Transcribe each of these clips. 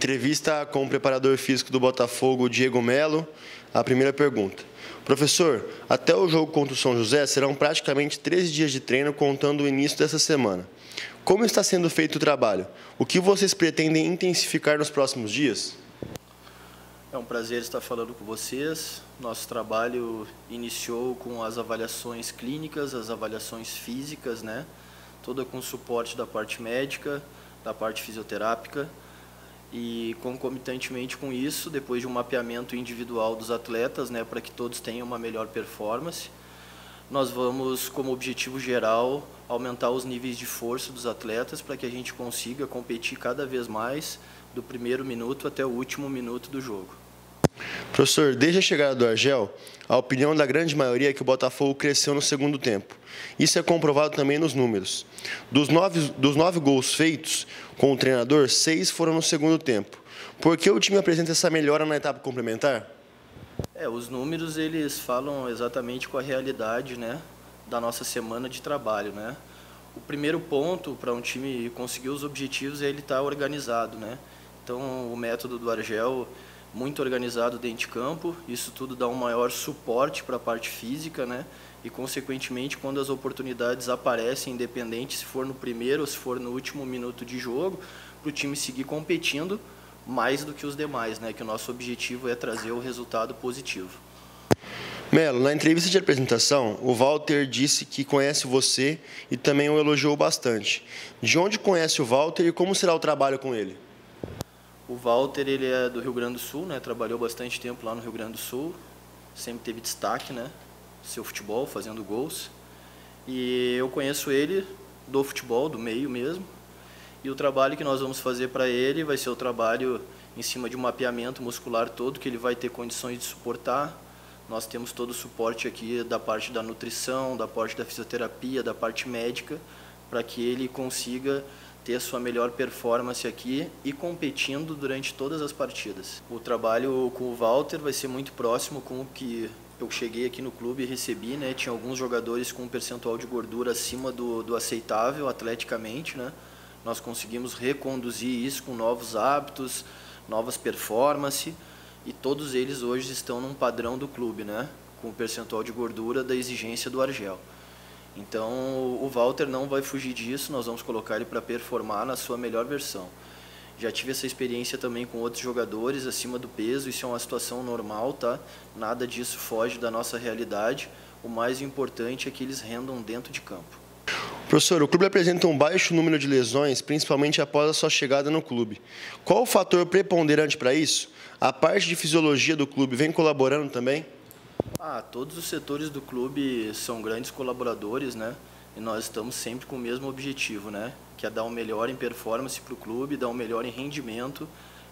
Entrevista com o preparador físico do Botafogo, Diego Melo. A primeira pergunta. Professor, até o jogo contra o São José serão praticamente 13 dias de treino, contando o início dessa semana. Como está sendo feito o trabalho? O que vocês pretendem intensificar nos próximos dias? É um prazer estar falando com vocês. Nosso trabalho iniciou com as avaliações clínicas, as avaliações físicas, né? Toda com suporte da parte médica, da parte fisioterápica. E concomitantemente com isso, depois de um mapeamento individual dos atletas, né, para que todos tenham uma melhor performance, nós vamos, como objetivo geral, aumentar os níveis de força dos atletas para que a gente consiga competir cada vez mais do primeiro minuto até o último minuto do jogo. Professor, desde a chegada do Argel, a opinião da grande maioria é que o Botafogo cresceu no segundo tempo. Isso é comprovado também nos números. Dos nove, dos nove gols feitos com o treinador, seis foram no segundo tempo. Por que o time apresenta essa melhora na etapa complementar? É, os números eles falam exatamente com a realidade, né, da nossa semana de trabalho, né? O primeiro ponto para um time conseguir os objetivos é ele estar tá organizado, né? Então, o método do Argel muito organizado dentro de campo. Isso tudo dá um maior suporte para a parte física, né? E consequentemente, quando as oportunidades aparecem, independente se for no primeiro ou se for no último minuto de jogo, para o time seguir competindo mais do que os demais, né? Que o nosso objetivo é trazer o resultado positivo. Melo, na entrevista de apresentação, o Walter disse que conhece você e também o elogiou bastante. De onde conhece o Walter e como será o trabalho com ele? O Walter, ele é do Rio Grande do Sul, né? Trabalhou bastante tempo lá no Rio Grande do Sul. Sempre teve destaque, né? Seu futebol, fazendo gols. E eu conheço ele do futebol, do meio mesmo. E o trabalho que nós vamos fazer para ele vai ser o trabalho em cima de um mapeamento muscular todo que ele vai ter condições de suportar. Nós temos todo o suporte aqui da parte da nutrição, da parte da fisioterapia, da parte médica, para que ele consiga ter a sua melhor performance aqui e competindo durante todas as partidas. O trabalho com o Walter vai ser muito próximo com o que eu cheguei aqui no clube e recebi, né? Tinha alguns jogadores com um percentual de gordura acima do, do aceitável atleticamente, né? Nós conseguimos reconduzir isso com novos hábitos, novas performances e todos eles hoje estão num padrão do clube, né? Com o percentual de gordura da exigência do Argel. Então o Walter não vai fugir disso, nós vamos colocar ele para performar na sua melhor versão. Já tive essa experiência também com outros jogadores acima do peso, isso é uma situação normal, tá? Nada disso foge da nossa realidade. O mais importante é que eles rendam dentro de campo. Professor, o clube apresenta um baixo número de lesões, principalmente após a sua chegada no clube. Qual o fator preponderante para isso? A parte de fisiologia do clube vem colaborando também? Ah, todos os setores do clube são grandes colaboradores, né? E nós estamos sempre com o mesmo objetivo, né? Que é dar o melhor em performance para o clube, dar o melhor em rendimento,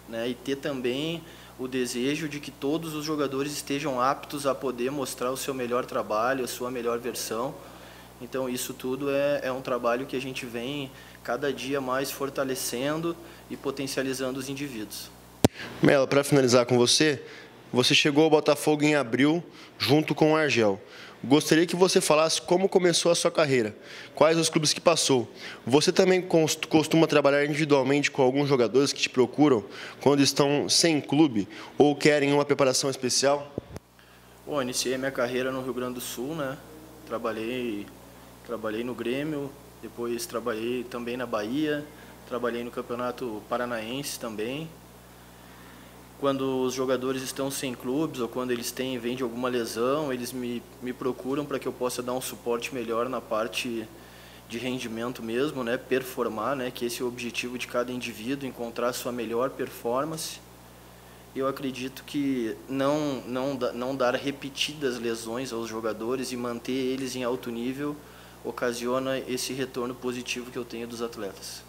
né? E ter também o desejo de que todos os jogadores estejam aptos a poder mostrar o seu melhor trabalho, a sua melhor versão. Então isso tudo é, é um trabalho que a gente vem cada dia mais fortalecendo e potencializando os indivíduos. Melo, para finalizar com você, você chegou ao Botafogo em abril, junto com o Argel. Gostaria que você falasse como começou a sua carreira, quais os clubes que passou. Você também costuma trabalhar individualmente com alguns jogadores que te procuram quando estão sem clube ou querem uma preparação especial? Bom, iniciei minha carreira no Rio Grande do Sul, né? Trabalhei, trabalhei no Grêmio, depois trabalhei também na Bahia, trabalhei no Campeonato Paranaense também, quando os jogadores estão sem clubes ou quando eles têm vem de alguma lesão, eles me, me procuram para que eu possa dar um suporte melhor na parte de rendimento mesmo, né, performar, né, que esse é o objetivo de cada indivíduo, encontrar a sua melhor performance. Eu acredito que não não não dar repetidas lesões aos jogadores e manter eles em alto nível ocasiona esse retorno positivo que eu tenho dos atletas.